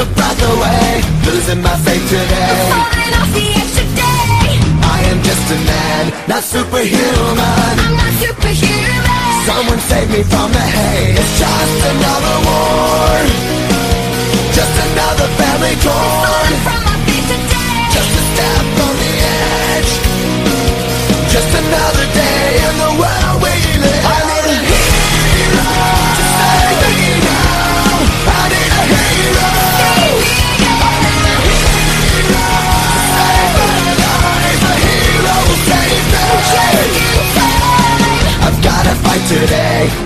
The breath away. Losing my faith today. I'm Falling off the edge today. I am just a man, not superhuman. I'm not superhuman. Someone save me from the hate. It's just another war.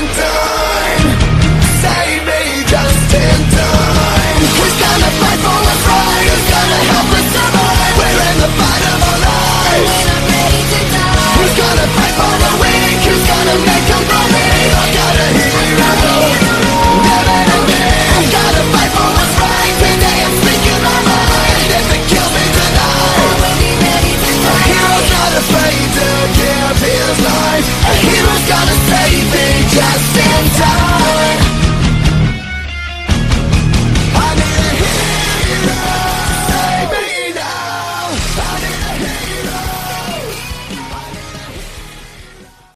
gente